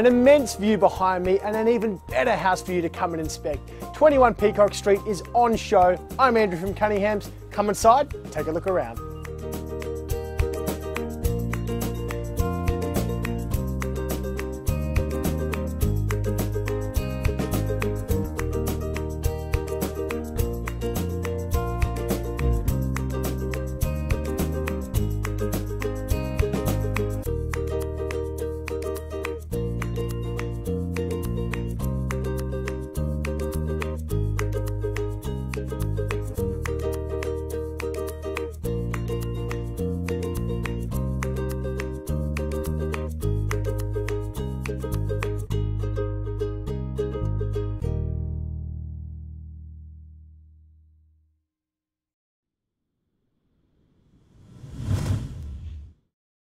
an immense view behind me, and an even better house for you to come and inspect. 21 Peacock Street is on show. I'm Andrew from Cunningham's. Come inside, take a look around.